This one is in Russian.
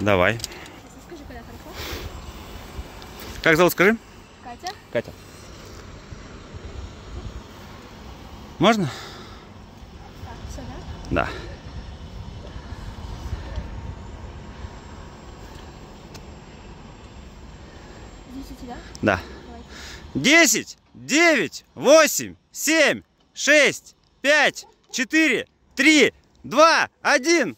Давай. Скажи, когда хорошо? Как зовут, скажи? Катя? Катя. Можно? Так, все, да? Да. Десять, да? Да. Десять, девять, восемь, семь, шесть, пять, четыре, три, два, один.